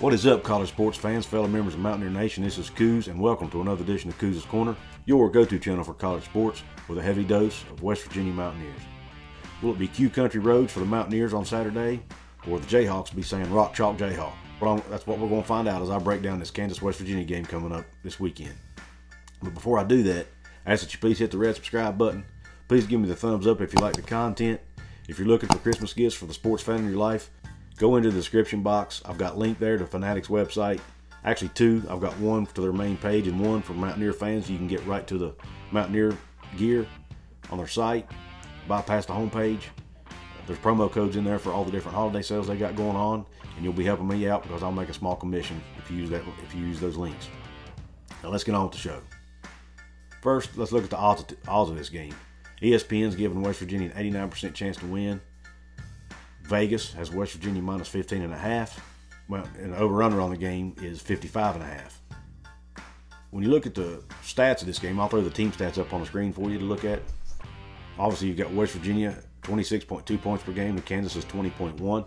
What is up, college sports fans, fellow members of Mountaineer Nation? This is Couz, and welcome to another edition of Couz's Corner, your go-to channel for college sports with a heavy dose of West Virginia Mountaineers. Will it be Q Country roads for the Mountaineers on Saturday, or the Jayhawks be saying Rock Chalk Jayhawk? Well, that's what we're going to find out as I break down this Kansas-West Virginia game coming up this weekend. But before I do that, I ask that you please hit the red subscribe button. Please give me the thumbs up if you like the content. If you're looking for Christmas gifts for the sports fan in your life, go into the description box. I've got link there to Fanatics website. Actually, two. I've got one to their main page and one for Mountaineer fans. You can get right to the Mountaineer gear on their site, bypass the homepage. There's promo codes in there for all the different holiday sales they got going on, and you'll be helping me out because I'll make a small commission if you use that if you use those links. Now let's get on with the show. First, let's look at the odds of, odds of this game. ESPN's giving West Virginia an 89% chance to win. Vegas has West Virginia minus 15 and a half. Well, the over/under on the game is 55 and a half. When you look at the stats of this game, I'll throw the team stats up on the screen for you to look at. Obviously, you've got West Virginia 26.2 points per game, and Kansas is 20.1.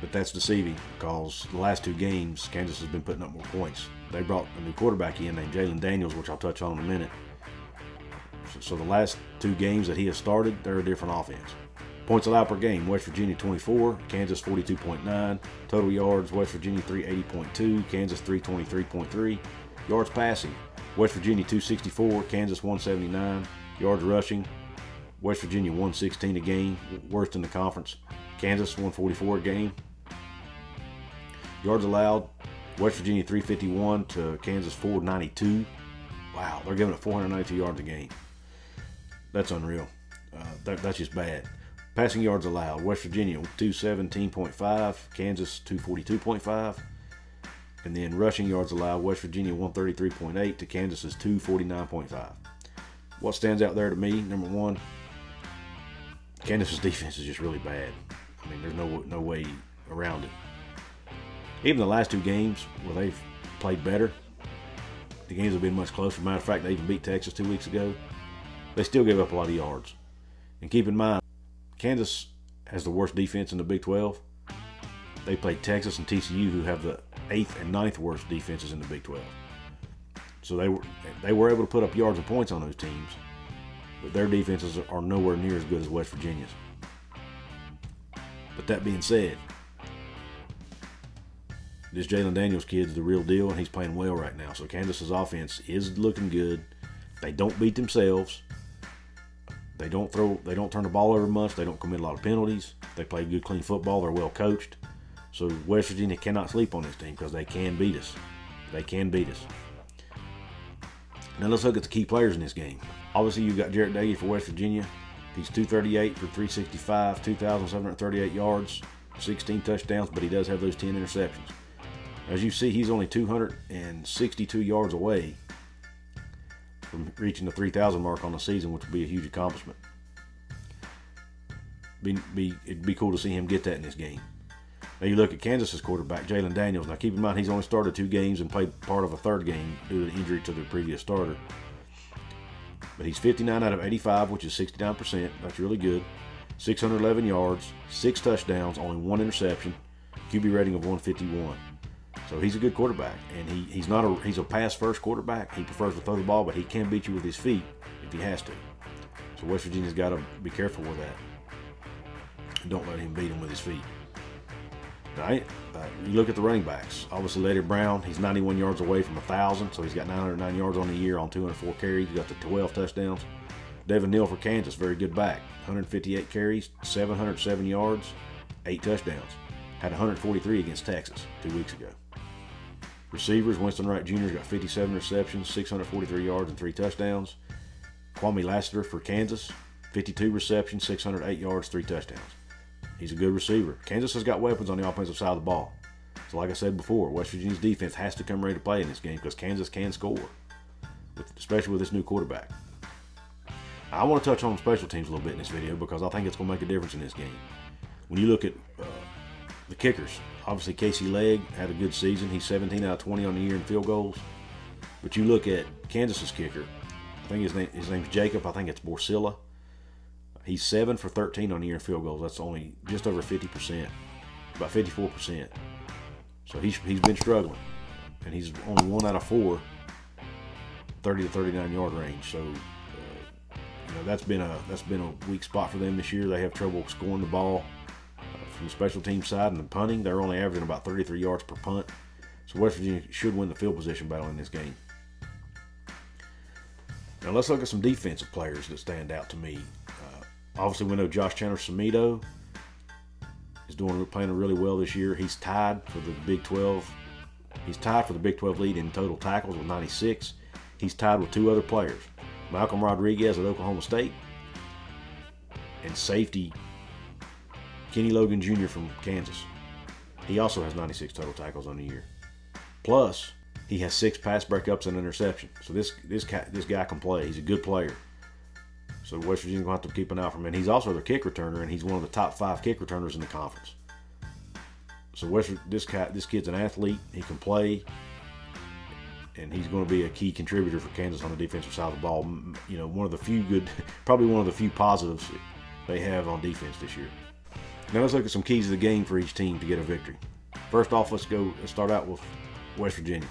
But that's deceiving because the last two games, Kansas has been putting up more points. They brought a new quarterback in named Jalon Daniels, which I'll touch on in a minute. So, so the last two games that he has started, they're a different offense. Points allowed per game, West Virginia 24, Kansas 42.9. Total yards, West Virginia 380.2, Kansas 323.3. Yards passing, West Virginia 264, Kansas 179. Yards rushing, West Virginia 116 a game, worst in the conference. Kansas 144 a game. Yards allowed, West Virginia 351 to Kansas 492. Wow, they're giving it 492 yards a game. That's unreal. Uh, that, that's just bad. Passing yards allowed, West Virginia 217.5, Kansas 242.5. And then rushing yards allowed, West Virginia 133.8 to Kansas's 249.5. What stands out there to me, number one, Kansas's defense is just really bad. I mean, there's no no way around it. Even the last two games where they've played better, the games have been much closer. Matter of fact, they even beat Texas two weeks ago. They still gave up a lot of yards. And keep in mind, Kansas has the worst defense in the Big 12. They played Texas and TCU, who have the eighth and ninth worst defenses in the Big 12. So they were they were able to put up yards and points on those teams, but their defenses are nowhere near as good as West Virginia's. But that being said, this Jalon Daniels kid's the real deal, and he's playing well right now. So Kansas's offense is looking good. They don't beat themselves. They don't throw. They don't turn the ball over much. They don't commit a lot of penalties. They play good, clean football. They're well coached. So West Virginia cannot sleep on this team because they can beat us. They can beat us. Now let's look at the key players in this game. Obviously, you've got Jarrett Doege for West Virginia. He's 238 for 365, 2,738 yards, 16 touchdowns, but he does have those 10 interceptions. As you see, he's only 262 yards away from reaching the 3,000 mark on the season, which would be a huge accomplishment. Be, be, it'd be cool to see him get that in this game. Now you look at Kansas's quarterback, Jalon Daniels. Now keep in mind he's only started two games and played part of a third game due to injury to the previous starter. But he's 59 out of 85, which is 69%. That's really good. 611 yards, six touchdowns, only one interception, QB rating of 151. So he's a good quarterback, and he, he's not a he's a pass first quarterback. He prefers to throw the ball, but he can beat you with his feet if he has to. So West Virginia's got to be careful with that. Don't let him beat him with his feet. Right? Uh, you look at the running backs. Obviously, Leddie Brown, he's 91 yards away from a 1,000, so he's got 909 yards on the year on 204 carries. He's got the 12 touchdowns. Devin Neal for Kansas, very good back. 158 carries, 707 yards, 8 touchdowns. Had 143 against Texas two weeks ago. Receivers, Winston Wright Jr. got 57 receptions, 643 yards, and 3 touchdowns. Kwamie Lassiter for Kansas, 52 receptions, 608 yards, 3 touchdowns. He's a good receiver. Kansas has got weapons on the offensive side of the ball. So, like I said before, West Virginia's defense has to come ready to play in this game because Kansas can score, with, especially with this new quarterback. I want to touch on special teams a little bit in this video because I think it's going to make a difference in this game. When you look at uh, the kickers, obviously Casey Legg had a good season. He's 17 out of 20 on the year in field goals. But you look at Kansas's kicker. I think his name his name's Jacob. I think it's Borcila. He's seven for 13 on the year in field goals. That's only just over 50%, about 54%. So he's, he's been struggling. And he's only one out of four 30 to 39 yard range. So, uh, you know, that's been a that's been a weak spot for them this year. They have trouble scoring the ball from the special team side and the punting. They're only averaging about 33 yards per punt. So West Virginia should win the field position battle in this game. Now let's look at some defensive players that stand out to me. Uh, obviously, we know Josh Chandler Semedo is doing playing really well this year. He's tied for the Big 12. He's tied for the Big 12 lead in total tackles with 96. He's tied with two other players, Malcolm Rodriguez at Oklahoma State, and safety Kenny Logan Jr. from Kansas. He also has 96 total tackles on the year. Plus, he has six pass breakups and interception. So this this guy, this guy can play. He's a good player. So West Virginia's to have to keep an eye for him. And he's also their kick returner, and he's one of the top five kick returners in the conference. So West this this kid's an athlete. He can play, and he's going to be a key contributor for Kansas on the defensive side of the ball. You know, one of the few good, probably one of the few positives they have on defense this year. Now let's look at some keys of the game for each team to get a victory. First off, let's go. Let's start out with West Virginia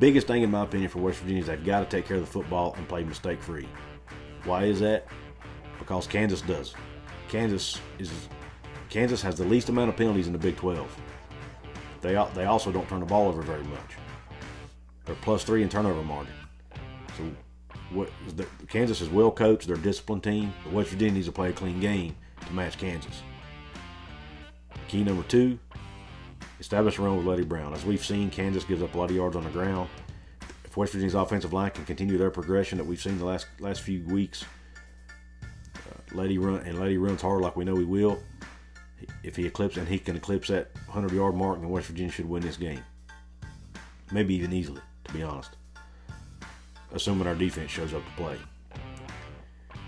biggest thing, in my opinion, for West Virginia is they've got to take care of the football and play mistake free. Why is that? Because Kansas does. Kansas is Kansas has the least amount of penalties in the Big 12. They they also don't turn the ball over very much. They're plus three in turnover margin. So Kansas is well coached. They're a disciplined team. But West Virginia needs to play a clean game to match Kansas. Key number two, establish a run with Leddie Brown. As we've seen, Kansas gives up a lot of yards on the ground. If West Virginia's offensive line can continue their progression that we've seen the last last few weeks, uh, Leddie run and Leddie runs hard like we know he will. If he eclipses and he can eclipse that 100 yard mark, then West Virginia should win this game. Maybe even easily, to be honest. Assuming our defense shows up to play.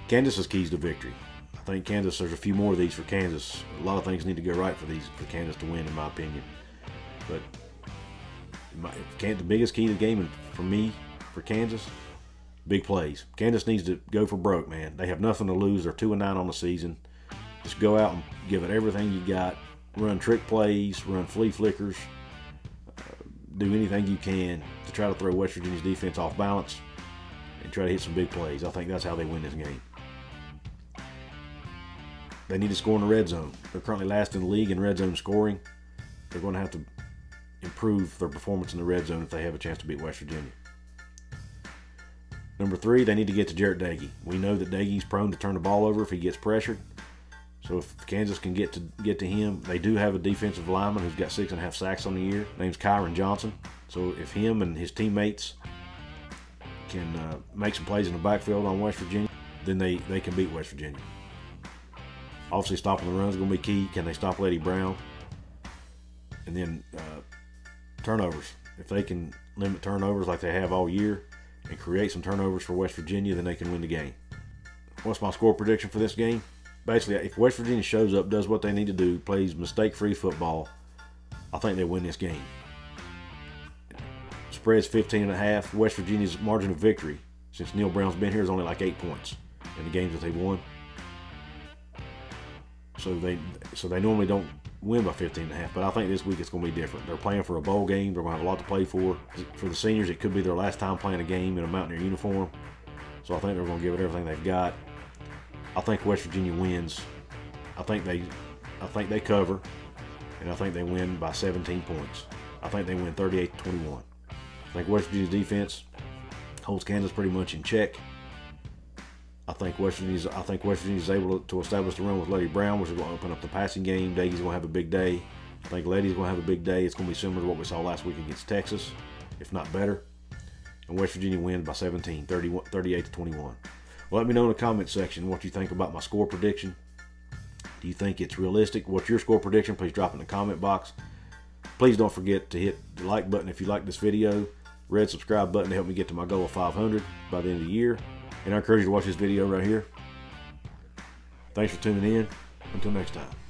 Kansas's keys to victory. I think Kansas. There's a few more of these for Kansas. A lot of things need to go right for these for Kansas to win, in my opinion. But my, the biggest key to the game for me, for Kansas, big plays. Kansas needs to go for broke, man. They have nothing to lose. They're two and nine on the season. Just go out and give it everything you got. Run trick plays, run flea flickers, uh, do anything you can to try to throw West Virginia's defense off balance and try to hit some big plays. I think that's how they win this game. They need to score in the red zone. They're currently last in the league in red zone scoring. They're going to have to improve their performance in the red zone if they have a chance to beat West Virginia. Number three, they need to get to Jarrett Doege. We know that Doege's prone to turn the ball over if he gets pressured. So if Kansas can get to get to him, they do have a defensive lineman who's got six and a half sacks on the year. Name's Kyron Johnson. So if him and his teammates can uh, make some plays in the backfield on West Virginia, then they, they can beat West Virginia. Obviously, stopping the run is going to be key. Can they stop Leddie Brown? And then uh, turnovers. If they can limit turnovers like they have all year and create some turnovers for West Virginia, then they can win the game. What's my score prediction for this game? Basically, if West Virginia shows up, does what they need to do, plays mistake-free football, I think they win this game. Spreads 15 and a half. West Virginia's margin of victory since Neal Brown's been here is only like eight points in the games that they've won. So they so they normally don't win by 15 and a half. But I think this week it's going to be different. They're playing for a bowl game. They're going to have a lot to play for. For the seniors, it could be their last time playing a game in a Mountaineer uniform. So I think they're going to give it everything they've got. I think West Virginia wins. I think they, I think they cover, and I think they win by 17 points. I think they win 38 to 21. I think West Virginia's defense holds Kansas pretty much in check. I think West Virginia's I think West Virginia's able to establish the run with Leddie Brown, which is going to open up the passing game. Doege's going to have a big day. I think Leddie's going to have a big day. It's going to be similar to what we saw last week against Texas, if not better. And West Virginia wins by 17, 31, 38 to 21. Well, let me know in the comment section what you think about my score prediction. Do you think it's realistic? What's your score prediction? Please drop in the comment box. Please don't forget to hit the like button if you like this video. Red subscribe button to help me get to my goal of 500 by the end of the year. And I encourage you to watch this video right here. Thanks for tuning in. Until next time.